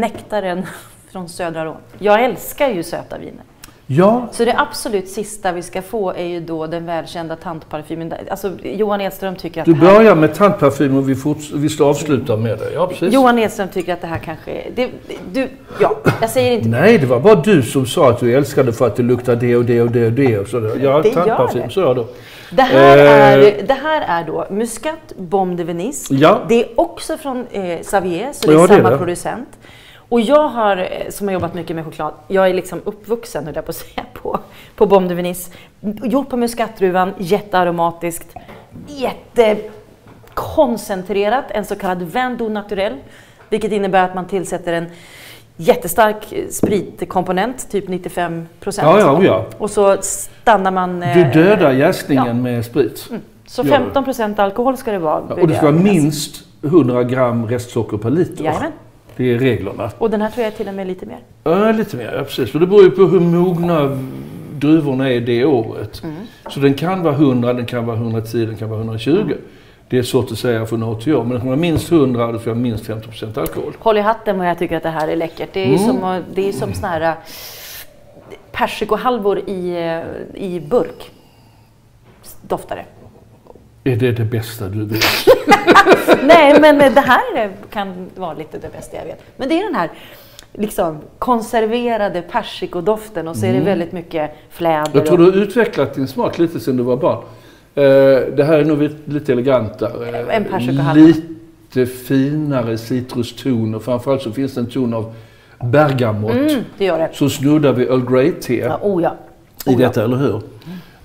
Nektaren från Södra Rån. Jag älskar ju söta viner. Ja, Så det absolut sista vi ska få är ju då den välkända tantparfymen. Alltså Johan Edström tycker att du det här, börjar med tandparfym och vi, forts- vi ska avsluta med det. Ja, precis. Johan Edström tycker att det här kanske är... Det, du, ja, jag säger inte Nej, det var bara du som sa att du älskade för att det luktar det och det och det och det. Och så där. Ja, Det gör tandparfym, det. så då. Det här, Eh. är, det här är då Muscat Bombe de Venise. Ja. Det är också från eh, Xavier, så det är Ja, det är samma det. producent. Och jag har, eh, som har jobbat mycket med choklad, jag är liksom uppvuxen, höll jag på att säga, på, på Bombe de Venise. Gjort på muskatdruvan, jättearomatiskt, jättekoncentrerat, en så kallad vin doux naturel. Vilket innebär att man tillsätter en jättestark spritkomponent, typ 95 procent. Ja, ja, ja. Och så stannar man... Du eh, dödar jäsningen ja. med sprit. Så Ja. 15 procent alkohol ska det vara. Och det ska vara minst 100 gram restsocker per liter. Jajamän. Det är reglerna. Och den här tror jag till och med lite mer. Ja, lite mer. Ja, precis. För det beror ju på hur mogna druvorna är det året. Mm. Så den kan vara 100, den kan vara 110, den kan vara 120. Det är svårt att säga från år till år. Men den ska vara minst 100 och det ska vara minst 50 procent alkohol. Håll i hatten vad jag tycker att det här är läckert. Det är Mm. som, det är som såna här äh, persikohalvor i, äh, i burk. Doftar det. Är det det bästa du vet? Nej, men det här är- kan vara lite det bästa jag vet. Men det är den här liksom konserverade persikodoften och så är det väldigt mycket fläder. Mm. Jag tror du har utvecklat din smak lite sedan du var barn. Eh, det här är nog lite elegantare. En persikohalva. Lite finare citruston och framförallt så finns det en ton av bergamott. Mm, det gör det. Så snuddar vi Earl Grey-te Ja, oh ja. i Oh ja. detta, eller hur?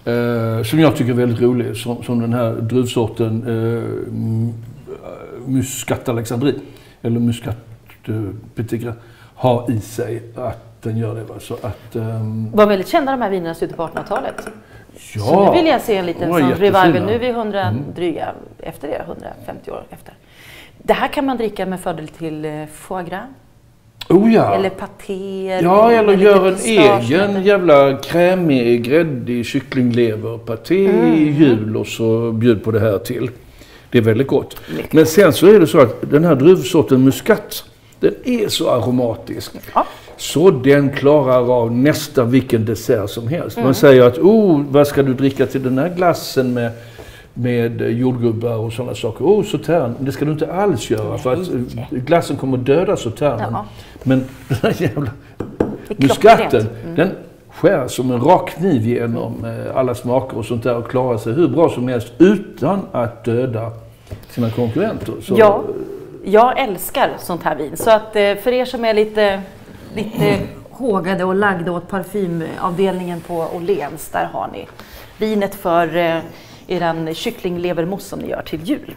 Eh, som jag tycker är väldigt rolig, som, som den här druvsorten eh, Muscat Alexandrin, eller Muscat Petit Grain, har i sig att den gör det. Va? Så att, ehm, Var väldigt kända de här vinerna i slutet på 1800-talet. ja. Så nu vill jag se en liten sån jättefina. revival. Nu är vi 100 dryga efter det, 150 år efter. Det här kan man dricka med fördel till eh, foie gras Oh ja! eller patéer. Ja, eller gör en egen jävla krämig, gräddig kycklingleverpaté Mm. i jul och så bjud på det här till. Det är väldigt gott. Men sen så är det så att den här druvsorten muskat, den är så aromatisk. Ja. Så den klarar av nästan vilken dessert som helst. Mm. Man säger att oh, vad ska du dricka till den här glassen med, med jordgubbar och sådana saker. Oh, sautern. Det ska du inte alls göra för att eh, glassen kommer att döda sauternen. Ja. Men den här jävla muskatten, klockrent. den skär som en rak kniv genom eh, alla smaker och sånt där och klarar sig hur bra som helst utan att döda sina konkurrenter. Så, Ja, jag älskar sånt här vin. Så att eh, för er som är lite, lite hågade och lagda åt parfymavdelningen på Åhléns, där har ni vinet för i den kycklinglevermousse som ni gör till jul.